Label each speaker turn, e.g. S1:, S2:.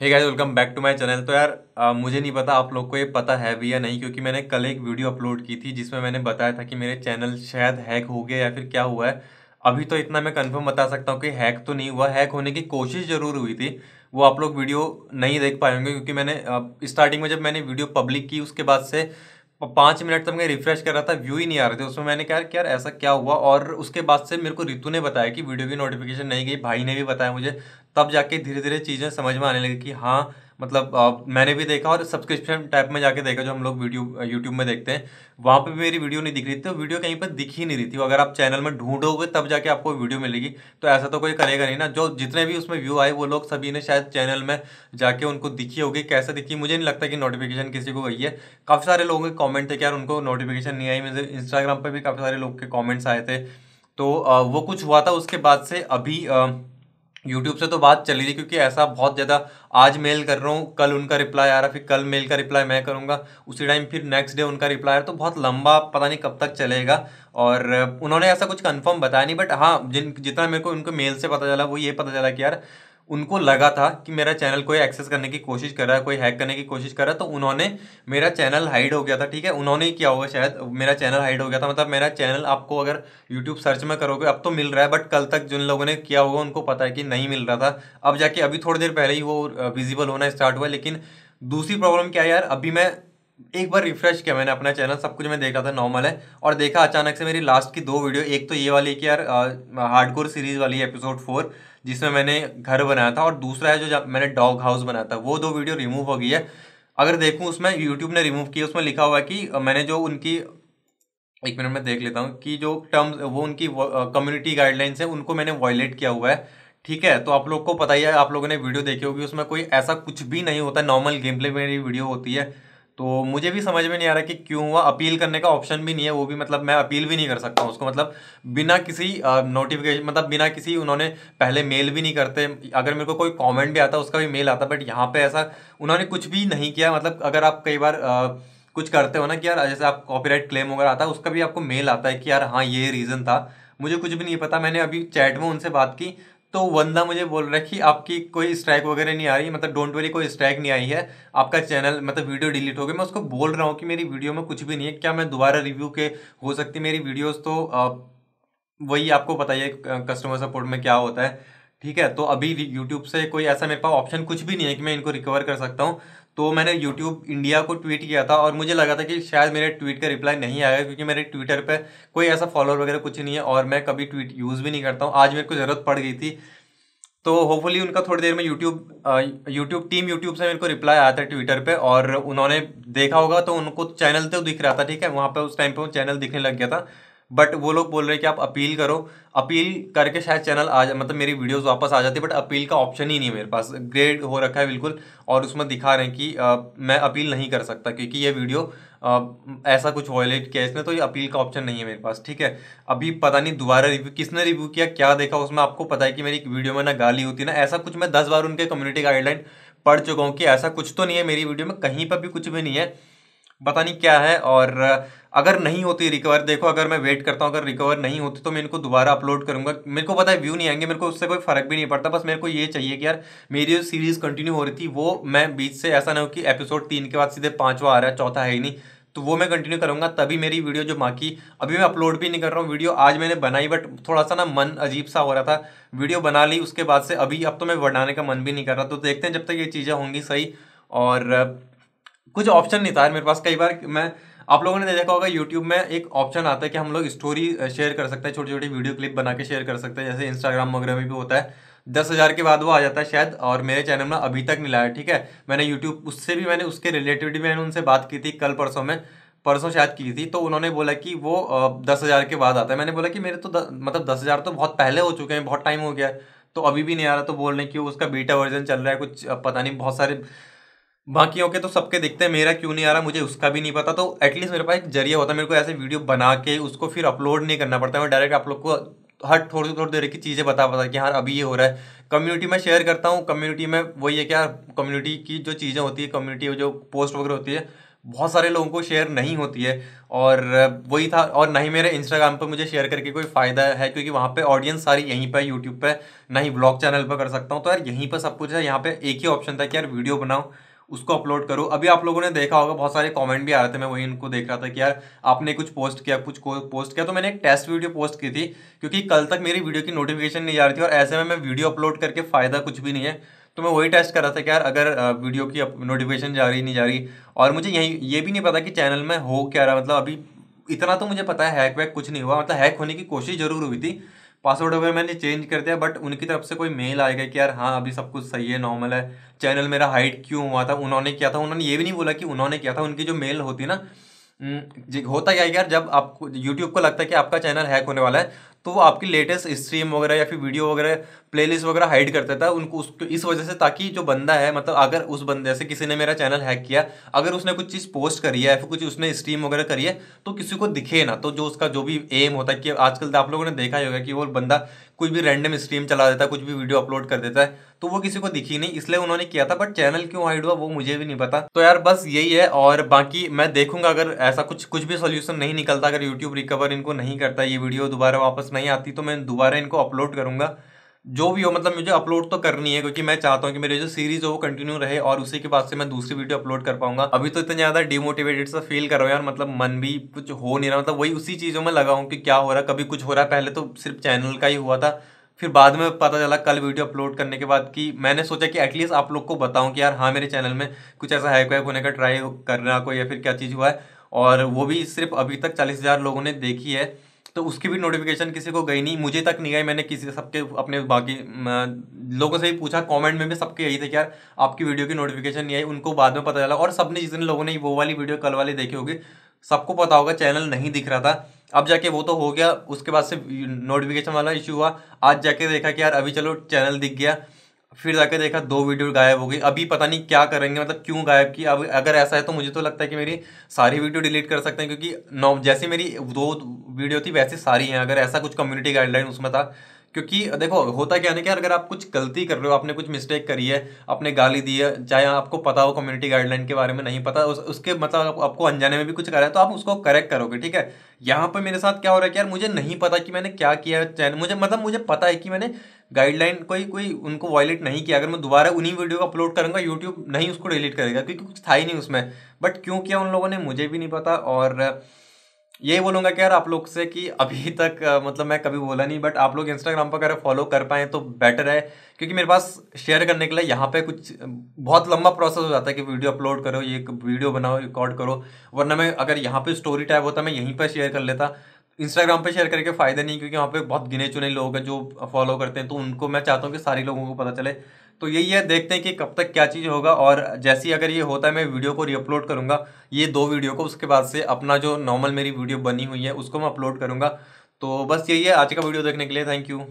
S1: Hey guys welcome back to my channel तो यार आ, मुझे नहीं पता आप लोग को ये पता है भी या नहीं क्योंकि मैंने कल एक वीडियो अपलोड की थी जिसमें मैंने बताया था कि मेरे चैनल शायद हैक हो गया या फिर क्या हुआ है। अभी तो इतना मैं कंफर्म बता सकता हूँ कि हैक तो नहीं हुआ। हैक होने की कोशिश ज़रूर हुई थी। वो आप लोग वीडियो नहीं देख पाएँगे क्योंकि मैंने स्टार्टिंग में जब मैंने वीडियो पब्लिक की उसके बाद से पाँच मिनट तक मैं रिफ्रेश कर रहा था व्यू ही नहीं आ रहे थे। उसमें मैंने कहा कि यार ऐसा क्या हुआ? और उसके बाद से मेरे को रितु ने बताया कि वीडियो की नोटिफिकेशन नहीं गई। भाई ने भी बताया मुझे। तब जाके धीरे धीरे चीज़ें समझ में आने लगी कि हाँ मतलब आ, मैंने भी देखा और सब्सक्रिप्शन टाइप में जाके देखा जो हम लोग वीडियो यूट्यूब में देखते हैं वहाँ पे भी मेरी वीडियो नहीं दिख रही थी तो वीडियो कहीं पर दिख ही नहीं रही थी। अगर आप चैनल में ढूंढोगे तब जाके आपको वीडियो मिलेगी। तो ऐसा तो कोई करेगा नहीं ना। जो जितने भी उसमें व्यू आए वो लोग सभी ने शायद चैनल में जाके उनको दिखी होगी कैसे दिखी। मुझे नहीं लगता कि नोटिफिकेशन किसी को गई है। काफ़ी सारे लोगों के कॉमेंट थे कि यार उनको नोटिफिकेशन नहीं आई। मुझे इंस्टाग्राम पर भी काफ़ी सारे लोग के कॉमेंट्स आए थे। तो वो कुछ हुआ था उसके बाद से अभी यूट्यूब से तो बात चली रही क्योंकि ऐसा बहुत ज़्यादा आज मेल कर रहा हूँ, कल उनका रिप्लाई आ रहा फिर कल मेल का रिप्लाई मैं करूँगा, उसी टाइम फिर नेक्स्ट डे उनका रिप्लाई आ रहा तो बहुत लंबा पता नहीं कब तक चलेगा, और उन्होंने ऐसा कुछ कंफर्म बताया नहीं बट हाँ जिन, जितना मेरे को उनको मेल से पता चला, वो ये पता चला कि यार उनको लगा था कि मेरा चैनल कोई एक्सेस करने की कोशिश कर रहा है, कोई हैक करने की कोशिश कर रहा है तो उन्होंने मेरा चैनल हाइड हो गया था, ठीक है? उन्होंने ही किया होगा शायद, मेरा चैनल हाइड हो गया था मतलब मेरा चैनल आपको अगर यूट्यूब सर्च में करोगे, अब तो मिल रहा है, बट कल तक जिन लोगों ने किया होगा, उनको पता है कि नहीं मिल रहा था। अब जाके अभी थोड़ी देर पहले ही वो विजिबल होना स्टार्ट हुआ, लेकिन दूसरी प्रॉब्लम क्या है यार, अभी मैं एक बार रिफ्रेश किया मैंने अपना चैनल सब कुछ मैं देखा था नॉर्मल है। और देखा अचानक से मेरी लास्ट की दो वीडियो एक तो ये वाली कि यार हार्डकोर सीरीज़ वाली एपिसोड फोर जिसमें मैंने घर बनाया था और दूसरा है जो मैंने डॉग हाउस बनाया था, वो दो वीडियो रिमूव हो गई है। अगर देखूँ उसमें यूट्यूब ने रिमूव किया, उसमें लिखा हुआ है कि मैंने जो उनकी, एक मिनट में देख लेता हूँ, कि जो टर्म्स वो उनकी कम्युनिटी गाइडलाइंस है, उनको मैंने वॉयलेट किया हुआ है। ठीक है तो आप लोग को पता ही है, आप लोगों ने वीडियो देखी होगी, उसमें कोई ऐसा कुछ भी नहीं होता नॉर्मल गेम प्ले मेरी वीडियो होती है। तो मुझे भी समझ में नहीं आ रहा कि क्यों हुआ अपील करने का ऑप्शन भी नहीं है वो भी मतलब मैं अपील भी नहीं कर सकता उसको। मतलब बिना किसी नोटिफिकेशन मतलब बिना किसी उन्होंने पहले मेल भी नहीं करते। अगर मेरे को कोई कमेंट भी आता उसका भी मेल आता बट यहाँ पे ऐसा उन्होंने कुछ भी नहीं किया मतलब अगर आप कई बार आ, कुछ करते हो ना कि यार जैसे आप कॉपीराइट क्लेम वगैरह आता है उसका भी आपको मेल आता है कि यार हाँ ये रीज़न था। मुझे कुछ भी नहीं पता मैंने अभी चैट में उनसे बात की तो वंदा मुझे बोल रहा है कि आपकी कोई स्ट्राइक वगैरह नहीं आ रही मतलब डोंट वरी कोई स्ट्राइक नहीं आई है। आपका चैनल मतलब वीडियो डिलीट हो गया मैं उसको बोल रहा हूँ कि मेरी वीडियो में कुछ भी नहीं है। क्या मैं दोबारा रिव्यू के हो सकती मेरी वीडियोज़ तो वही आपको बताइए कस्टमर सपोर्ट में क्या होता है। ठीक है तो अभी यूट्यूब से कोई ऐसा मेरे पास ऑप्शन कुछ भी नहीं है कि मैं इनको रिकवर कर सकता हूँ। तो मैंने यूट्यूब इंडिया को ट्वीट किया था और मुझे लगा था कि शायद मेरे ट्वीट का रिप्लाई नहीं आएगा क्योंकि मेरे ट्विटर पर कोई ऐसा फॉलोअर वगैरह कुछ नहीं है और मैं कभी ट्वीट यूज़ भी नहीं करता हूँ। आज मेरे को ज़रूरत पड़ गई थी। तो होपफुली उनका थोड़ी देर में यूट्यूब यूट्यूब टीम यूट्यूब से मेरे को रिप्लाई आया था ट्विटर पे और उन्होंने देखा होगा तो उनको चैनल तो दिख रहा था, ठीक है? वहाँ पे उस टाइम पे वो चैनल दिखने लग गया था। बट वो लोग बोल रहे हैं कि आप अपील करो। अपील करके शायद चैनल आ जा मतलब मेरी वीडियोस वापस आ जाती बट अपील का ऑप्शन ही नहीं है मेरे पास। ग्रेड हो रखा है बिल्कुल। और उसमें दिखा रहे हैं कि आ, मैं अपील नहीं कर सकता क्योंकि ये वीडियो आ, ऐसा कुछ वॉयलेट किया इसने तो ये अपील का ऑप्शन नहीं है मेरे पास ठीक है? अभी पता नहीं दोबारा रिव्यू किसने रिव्यू किया क्या देखा उसमें आपको पता है कि मेरी वीडियो में ना गाली होती ना ऐसा कुछ मैं दस बार उनके कम्युनिटी गाइडलाइन पढ़ चुका हूँ कि ऐसा कुछ तो नहीं है मेरी वीडियो में कहीं पर भी कुछ भी नहीं है। पता नहीं क्या है और अगर नहीं होती रिकवर देखो अगर मैं वेट करता हूँ, अगर रिकवर नहीं होती तो मैं इनको दोबारा अपलोड करूँगा। मेरे को पता है व्यू नहीं आएँगे, मेरे को उससे कोई फ़र्क भी नहीं पड़ता। बस मेरे को ये चाहिए कि यार मेरी जो सीरीज़ कंटिन्यू हो रही थी, वो मैं बीच से ऐसा ना हो कि एपिसोड तीन के बाद सीधे पाँचवा आ रहा है, चौथा है ही नहीं। तो वो मैं कंटिन्यू करूँगा, तभी मेरी वीडियो जो बाकी, अभी मैं अपलोड भी नहीं कर रहा हूँ वीडियो आज मैंने बनाई बट थोड़ा सा ना मन अजीब सा हो रहा था। वीडियो बना ली, उसके बाद से अभी, अब तो मैं बनाने का मन भी नहीं कर रहा। तो देखते हैं जब तक ये चीज़ें होंगी सही और कुछ ऑप्शन नहीं था मेरे पास। कई बार मैं आप लोगों ने देखा होगा यूट्यूब में एक ऑप्शन आता है कि हम लोग स्टोरी शेयर कर सकते हैं छोटी छोटी वीडियो क्लिप बना के शेयर कर सकते हैं। जैसे इंस्टाग्राम वगैरह में भी होता है। दस हज़ार के बाद वो आ जाता है शायद और मेरे चैनल में अभी तक नहीं लाया ठीक है? मैंने यूट्यूब उससे भी मैंने उसके रिलेटेड भी मैंने उनसे बात की थी कल परसों में परसों शायद की थी तो उन्होंने बोला कि वो दस हज़ार के बाद आता है। मैंने बोला कि मेरे तो द, मतलब दस हज़ार तो बहुत पहले हो चुके हैं बहुत टाइम हो गया तो अभी भी नहीं आ रहा तो बोल रहे कि उसका बीटा वर्जन चल रहा है कुछ पता नहीं बहुत सारे बाकियों के तो सबके देखते हैं, मेरा क्यों नहीं आ रहा, मुझे उसका भी नहीं पता तो एटलीस्ट मेरे पास एक ज़रिया होता है, मेरे को ऐसे वीडियो बना के उसको फिर अपलोड नहीं करना पड़ता, मैं डायरेक्ट आप लोग को हर थोड़ी थोड़ी देर की चीज़ें बता पाता कि हाँ अभी ये हो रहा है। कम्युनिटी में शेयर करता हूँ कम्युनिटी में वही है क्या कम्युनिटी की जो चीज़ें होती है कम्युनिटी जो पोस्ट वगैरह होती है, बहुत सारे लोगों को शेयर नहीं होती है, और वही था, और ना ही मेरे इंस्टाग्राम पर मुझे शेयर करके कोई फ़ायदा है, क्योंकि वहाँ पे ऑडियंस सारी यहीं पर यूट्यूब पे, ना ही ब्लॉग चैनल पर कर सकता हूँ तो यार यहीं पर सब कुछ है, यहाँ पे एक ही ऑप्शन था कि यार वीडियो बनाओ उसको अपलोड करो। अभी आप लोगों ने देखा होगा, बहुत सारे कमेंट भी आ रहे थे, मैं वही इनको देख रहा था कि यार, आपने कुछ पोस्ट किया, कुछ पोस्ट किया। तो मैंने एक टेस्ट वीडियो पोस्ट की थी, क्योंकि कल तक मेरी वीडियो की नोटिफिकेशन नहीं जा रही थी और ऐसे में मैं वीडियो अपलोड करके फ़ायदा कुछ भी नहीं है। तो मैं वही टेस्ट कर रहा था कि यार, अगर वीडियो की नोटिफिकेशन जा रही, नहीं जा रही। और मुझे यही, ये भी नहीं पता कि चैनल में हो क्या रहा। मतलब अभी इतना तो मुझे पता है हैक वैक कुछ नहीं हुआ। मतलब हैक होने की कोशिश ज़रूर हुई थी पासवर्ड वगैरह मैंने चेंज कर दिया बट उनकी तरफ़ से कोई मेल आएगा कि यार हाँ अभी सब कुछ सही है नॉर्मल है। चैनल मेरा हाइट क्यों हुआ था? उन्होंने किया था। उन्होंने ये भी नहीं बोला कि उन्होंने किया था। उनकी जो मेल होती ना हम्म, होता क्या है यार जब आपको यूट्यूब को लगता है कि आपका चैनल हैक होने वाला है तो वो आपकी लेटेस्ट स्ट्रीम वगैरह या फिर वीडियो वगैरह प्लेलिस्ट वगैरह हाइड करता था, उनको उसको इस वजह से ताकि जो बंदा है मतलब अगर उस बंदे से किसी ने मेरा चैनल हैक किया, अगर उसने कुछ चीज़ पोस्ट करी है, या फिर कुछ उसने स्ट्रीम वगैरह करी है तो किसी को दिखे ना। तो जो उसका जो भी एम होता है कि आजकल तो आप लोगों ने देखा ही होगा कि वो बंदा कुछ भी रैंडम स्ट्रीम चला देता है, कुछ भी वीडियो अपलोड कर देता है तो वो किसी को दिखी नहीं, इसलिए उन्होंने किया था बट चैनल क्यों हाइड हुआ, वो मुझे भी नहीं पता। तो यार बस यही है, और बाकी मैं देखूँगा अगर ऐसा कुछ कुछ भी सोल्यूशन नहीं निकलता, अगर यूट्यूब रिकवर इनको नहीं करता, ये वीडियो दोबारा वापस नहीं आती तो मैं दोबारा इनको अपलोड करूँगा। जो भी हो मतलब मुझे अपलोड तो करनी है, क्योंकि मैं चाहता हूँ कि मेरी जो सीरीज़ हो, वो कंटिन्यू रहे और उसी के बाद से मैं दूसरी वीडियो अपलोड कर पाऊँगा। अभी तो इतना ज़्यादा डिमोटिवेटेड सा फील कर रहा हूँ यार मतलब मन भी कुछ हो नहीं रहा मतलब वही उसी चीज़ों में लगा हूँ कि क्या हो रहा कभी कुछ हो रहा पहले तो सिर्फ़ चैनल का ही हुआ था। फिर बाद में पता चला, कल वीडियो अपलोड करने के बाद कि मैंने सोचा कि एटलीस्ट आप लोग को बताऊँ कि यार हाँ मेरे चैनल में कुछ ऐसा हैक वैक होने का ट्राई करना कोई या फिर क्या चीज़ हुआ है। और वो भी सिर्फ़ अभी तक चालीस हज़ार लोगों ने देखी है। तो उसकी भी नोटिफिकेशन किसी को गई नहीं, मुझे तक नहीं आई, मैंने किसी सबके अपने बाकी लोगों से भी पूछा कमेंट में भी सबके यही थे कि यार, आपकी वीडियो की नोटिफिकेशन नहीं आई, उनको बाद में पता चला। और सबने, जितने लोगों ने वो वाली वीडियो कल वाली देखी होगी, सबको पता होगा चैनल नहीं दिख रहा था। अब जाके वो तो हो गया, उसके बाद से नोटिफिकेशन वाला इशू हुआ, आज जाके देखा कि यार, अभी चलो चैनल दिख गया। फिर जाकर देखा दो वीडियो गायब हो गई। अभी पता नहीं क्या करेंगे मतलब क्यों गायब की? अब अगर ऐसा है तो मुझे तो लगता है कि मेरी सारी वीडियो डिलीट कर सकते हैं, क्योंकि नौ, जैसी मेरी दो वीडियो थी, वैसी सारी हैं। अगर ऐसा कुछ कम्युनिटी गाइडलाइन उसमें था क्योंकि देखो होता क्या नहीं कि अगर आप कुछ गलती कर रहे हो आपने कुछ मिस्टेक करी है आपने गाली दी है चाहे आपको पता हो कम्युनिटी गाइडलाइन के बारे में नहीं पता उस, उसके मतलब आपको अनजाने में भी कुछ करा है तो आप उसको करेक्ट करोगे ठीक है? यहाँ पर मेरे साथ क्या हो रहा है कि यार मुझे नहीं पता कि मैंने क्या किया चैनल मुझे मतलब मुझे पता है कि मैंने गाइडलाइन कोई कोई उनको वायलेट नहीं किया अगर मैं दोबारा उन्हीं वीडियो को अपलोड करूँगा यूट्यूब नहीं उसको डिलीट करेगा क्योंकि कुछ था ही नहीं उसमें। बट क्यों किया उन लोगों ने मुझे भी नहीं पता और यही बोलूँगा कि यार आप लोग से कि अभी तक मतलब मैं कभी बोला नहीं बट आप लोग इंस्टाग्राम पर अगर फॉलो कर पाए तो बेटर है, क्योंकि मेरे पास शेयर करने के लिए यहाँ पे कुछ बहुत लंबा प्रोसेस हो जाता है कि वीडियो अपलोड करो, ये वीडियो बनाओ रिकॉर्ड करो, वरना मैं अगर यहाँ पे स्टोरी टाइप होता, मैं यहीं पर शेयर कर लेता। इंस्टाग्राम पे शेयर करके फ़ायदा नहीं, क्योंकि वहाँ पे बहुत गिने चुने लोग हैं जो फॉलो करते हैं तो उनको मैं चाहता हूँ कि सारे लोगों को पता चले। तो यही है, देखते हैं कि कब तक क्या चीज़ होगा, और जैसे ही अगर ये होता है, मैं वीडियो को रीअपलोड करूँगा, ये दो वीडियो को, उसके बाद से अपना जो नॉर्मल मेरी वीडियो बनी हुई है, उसको मैं अपलोड करूँगा। तो बस यही है, आज का वीडियो देखने के लिए थैंक यू